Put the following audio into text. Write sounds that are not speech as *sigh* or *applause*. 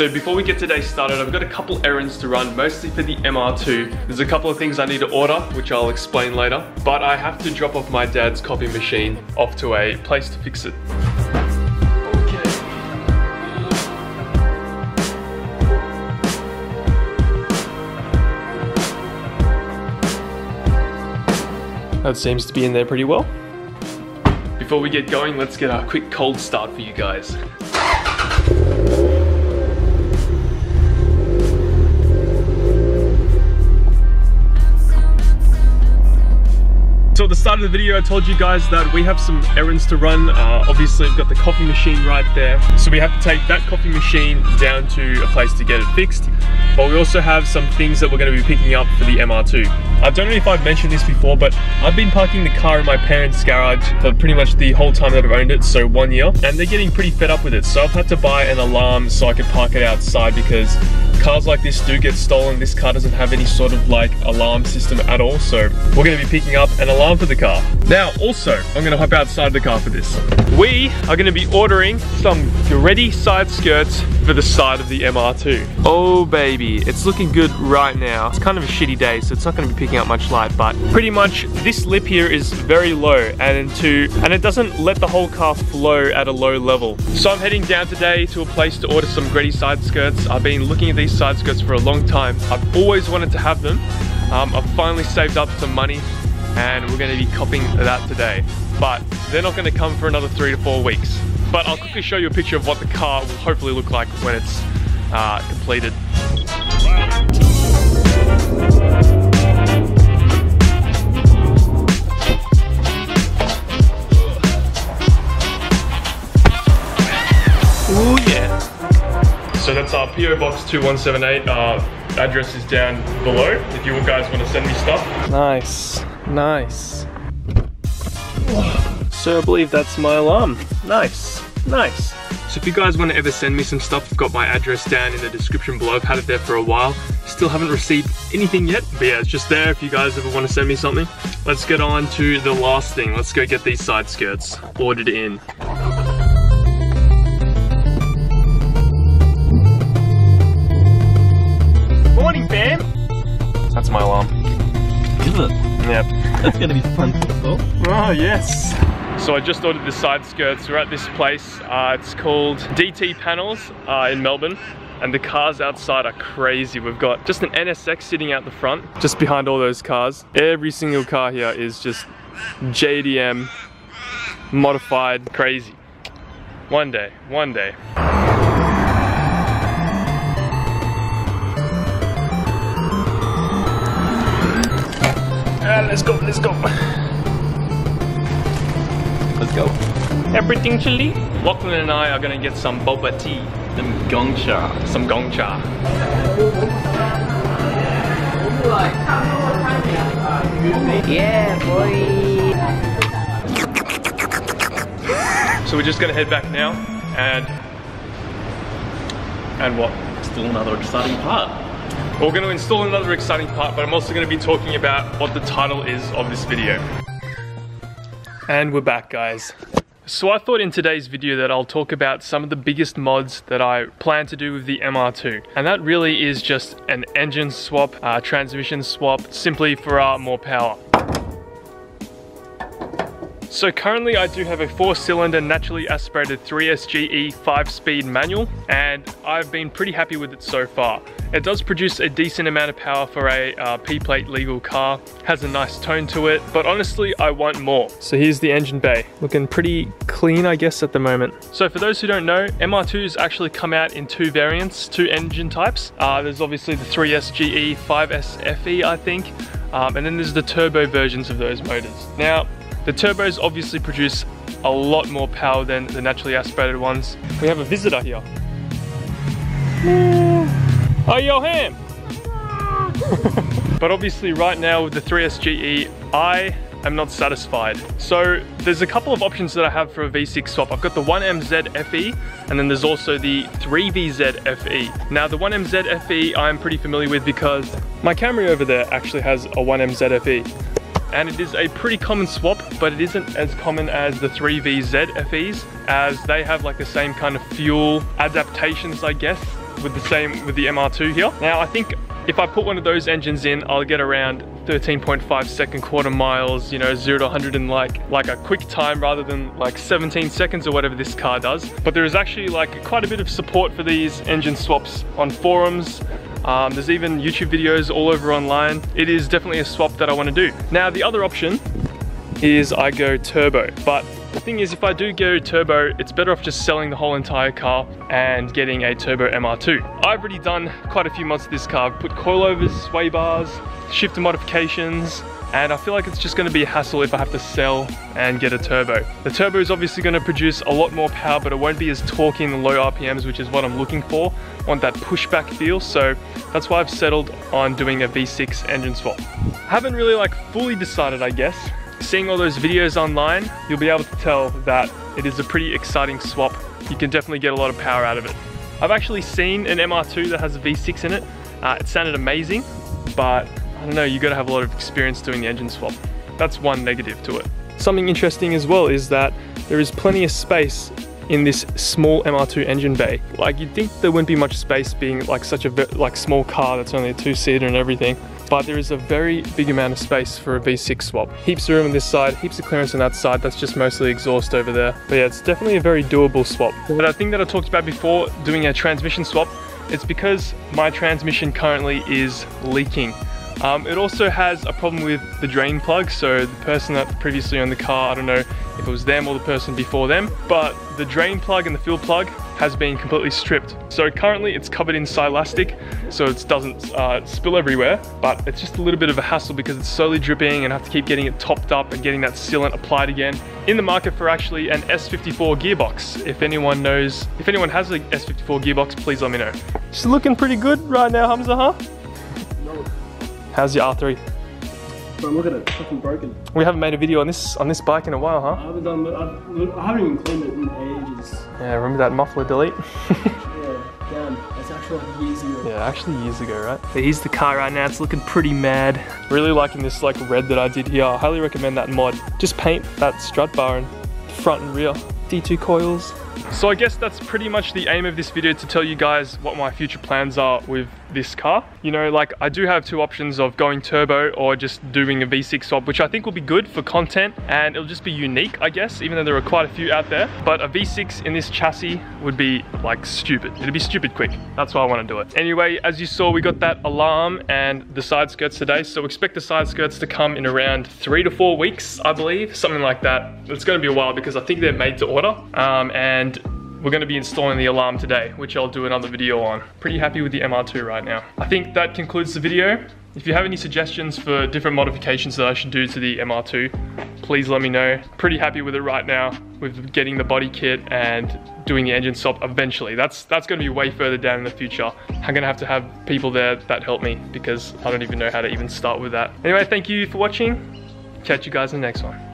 So before we get today started, I've got a couple errands to run, mostly for the MR2. There's a couple of things I need to order, which I'll explain later, but I have to drop off my dad's coffee machine off to a place to fix it. That seems to be in there pretty well. Before we get going, let's get a quick cold start for you guys. So at the start of the video, I told you guys that we have some errands to run. Uh, obviously, we've got the coffee machine right there. So we have to take that coffee machine down to a place to get it fixed. But we also have some things that we're going to be picking up for the MR2. I don't know if I've mentioned this before, but I've been parking the car in my parents' garage for pretty much the whole time that I've owned it, so one year. And they're getting pretty fed up with it. So I've had to buy an alarm so I can park it outside because cars like this do get stolen. This car doesn't have any sort of like alarm system at all. So we're going to be picking up an alarm for the car. Now, also, I'm going to hop outside the car for this. We are going to be ordering some Greddy side skirts for the side of the MR2. Oh baby, it's looking good right now. It's kind of a shitty day, so it's not going to be picking up much light, but pretty much this lip here is very low and and it doesn't let the whole car flow at a low level. So I'm heading down today to a place to order some Greddy side skirts. I've been looking at these side skirts for a long time. I've always wanted to have them. Um, I've finally saved up some money and we're going to be copying that today. But they're not going to come for another three to four weeks. But I'll quickly show you a picture of what the car will hopefully look like when it's uh, completed. PO Box 2178. Uh, address is down below if you guys want to send me stuff. Nice, nice. So I believe that's my alarm. Nice, nice. So if you guys want to ever send me some stuff, I've got my address down in the description below. I've had it there for a while. Still haven't received anything yet, but yeah, it's just there if you guys ever want to send me something. Let's get on to the last thing. Let's go get these side skirts ordered in. My alarm. Is it? Yep. That's gonna be fun as well. Oh, yes. So I just ordered the side skirts. We're at this place. Uh, it's called DT Panels uh, in Melbourne. And the cars outside are crazy. We've got just an NSX sitting out the front, just behind all those cars. Every single car here is just JDM, modified, crazy. One day, one day. Ah, let's go, let's go. Let's go. Everything chili. Lachlan and I are gonna get some boba tea, Them gongcha. some gongcha. Yeah, boy. So we're just gonna head back now and and what? Still another exciting part. We're gonna install another exciting part, but I'm also gonna be talking about what the title is of this video. And we're back guys. So I thought in today's video that I'll talk about some of the biggest mods that I plan to do with the MR2. And that really is just an engine swap, uh, transmission swap, simply for uh, more power. So currently I do have a four cylinder naturally aspirated 3SGE 5 speed manual and I've been pretty happy with it so far. It does produce a decent amount of power for a uh, P-plate legal car, has a nice tone to it, but honestly I want more. So here's the engine bay, looking pretty clean I guess at the moment. So for those who don't know, MR2's actually come out in two variants, two engine types. Uh, there's obviously the 3SGE 5S FE I think, um, and then there's the turbo versions of those motors. Now, the turbos obviously produce a lot more power than the naturally aspirated ones. We have a visitor here. Oh, yo, ham! but obviously right now with the 3SGE, I am not satisfied. So there's a couple of options that I have for a V6 swap. I've got the 1MZ FE, and then there's also the 3VZ FE. Now the 1MZ FE I'm pretty familiar with because my Camry over there actually has a 1MZ FE and it is a pretty common swap, but it isn't as common as the 3VZ FEs, as they have like the same kind of fuel adaptations, I guess, with the same with the MR2 here. Now I think if I put one of those engines in, I'll get around 13.5 second quarter miles, you know, zero to 100 in like, like a quick time rather than like 17 seconds or whatever this car does. But there is actually like quite a bit of support for these engine swaps on forums. Um, there's even YouTube videos all over online. It is definitely a swap that I want to do. Now the other option is I go turbo, but the thing is, if I do go turbo, it's better off just selling the whole entire car and getting a turbo MR2. I've already done quite a few mods to this car. I've put coilovers, sway bars, shifter modifications, and I feel like it's just gonna be a hassle if I have to sell and get a turbo. The turbo is obviously gonna produce a lot more power, but it won't be as torquey in the low RPMs, which is what I'm looking for. I want that pushback feel, so that's why I've settled on doing a V6 engine swap. I haven't really like fully decided, I guess, Seeing all those videos online, you'll be able to tell that it is a pretty exciting swap. You can definitely get a lot of power out of it. I've actually seen an MR2 that has a V6 in it. Uh, it sounded amazing, but I don't know, you gotta have a lot of experience doing the engine swap. That's one negative to it. Something interesting as well is that there is plenty of space in this small MR2 engine bay. Like you'd think there wouldn't be much space being like such a like small car that's only a two-seater and everything but there is a very big amount of space for a V6 swap. Heaps of room on this side, heaps of clearance on that side, that's just mostly exhaust over there. But yeah, it's definitely a very doable swap. But I think that I talked about before, doing a transmission swap, it's because my transmission currently is leaking. Um, it also has a problem with the drain plug, so the person that previously owned the car, I don't know if it was them or the person before them, but the drain plug and the fuel plug has been completely stripped. So currently it's covered in Silastic, so it doesn't uh, spill everywhere, but it's just a little bit of a hassle because it's slowly dripping and I have to keep getting it topped up and getting that sealant applied again. In the market for actually an S54 gearbox. If anyone knows, if anyone has a S54 gearbox, please let me know. It's looking pretty good right now, Hamza, huh? No. How's your R3? Bro, look at it, fucking broken. We haven't made a video on this on this bike in a while, I huh? haven't done, I've, I haven't even cleaned it. Yeah, remember that muffler delete? *laughs* Yeah, damn, that's actually like years ago. yeah, actually years ago, right? here's the car right now. It's looking pretty mad. Really liking this like red that I did here. I highly recommend that mod. Just paint that strut bar and front and rear. D2 coils. So I guess that's pretty much the aim of this video to tell you guys what my future plans are with this car. You know, like I do have two options of going turbo or just doing a V6 swap, which I think will be good for content and it'll just be unique, I guess, even though there are quite a few out there. But a V6 in this chassis would be like stupid. It'd be stupid quick. That's why I want to do it. Anyway, as you saw, we got that alarm and the side skirts today. So expect the side skirts to come in around three to four weeks, I believe, something like that. It's going to be a while because I think they're made to order. Um, and we're going to be installing the alarm today, which I'll do another video on. Pretty happy with the MR2 right now. I think that concludes the video. If you have any suggestions for different modifications that I should do to the MR2, please let me know. Pretty happy with it right now, with getting the body kit and doing the engine swap eventually. That's that's going to be way further down in the future. I'm going to have to have people there that help me because I don't even know how to even start with that. Anyway, thank you for watching. Catch you guys in the next one.